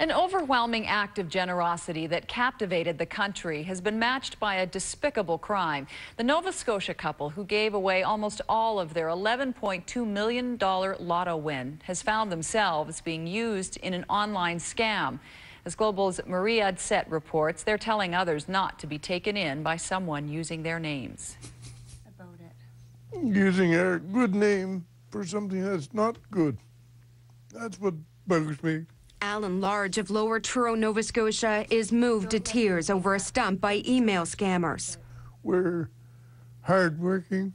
An overwhelming act of generosity that captivated the country has been matched by a despicable crime. The Nova Scotia couple who gave away almost all of their $11.2 million lotto win has found themselves being used in an online scam. As Global's Marie Adsett reports, they're telling others not to be taken in by someone using their names. About it. Using a good name for something that's not good. That's what bugs me. Allen Large of Lower Truro, Nova Scotia, is moved to tears over a stump by email scammers. We're hardworking,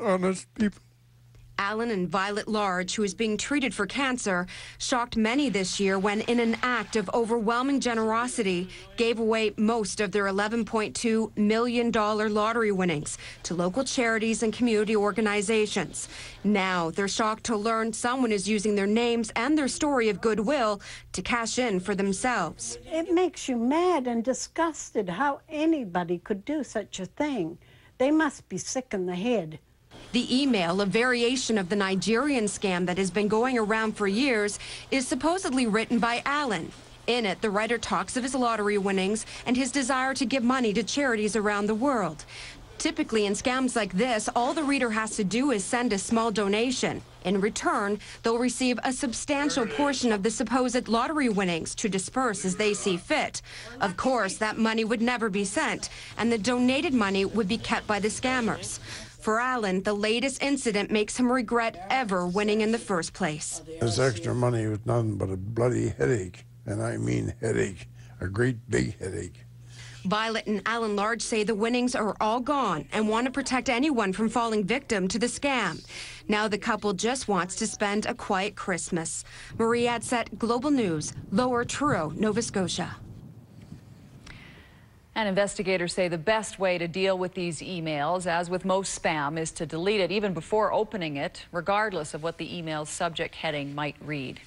honest people. Allen and Violet Large, who is being treated for cancer, shocked many this year when, in an act of overwhelming generosity, gave away most of their $11.2 million lottery winnings to local charities and community organizations. Now, they're shocked to learn someone is using their names and their story of goodwill to cash in for themselves. It makes you mad and disgusted how anybody could do such a thing. They must be sick in the head. The email, a variation of the Nigerian scam that has been going around for years, is supposedly written by Allen. In it, the writer talks of his lottery winnings and his desire to give money to charities around the world. Typically, in scams like this, all the reader has to do is send a small donation. In return, they'll receive a substantial portion of the supposed lottery winnings to disperse as they see fit. Of course, that money would never be sent, and the donated money would be kept by the scammers. For Allen, the latest incident makes him regret ever winning in the first place. This extra money was nothing but a bloody headache, and I mean headache, a great big headache. Violet and Allen Large say the winnings are all gone and want to protect anyone from falling victim to the scam. Now the couple just wants to spend a quiet Christmas. Marie Adsett, Global News, Lower Truro, Nova Scotia. And investigators say the best way to deal with these emails, as with most spam, is to delete it even before opening it, regardless of what the email's subject heading might read.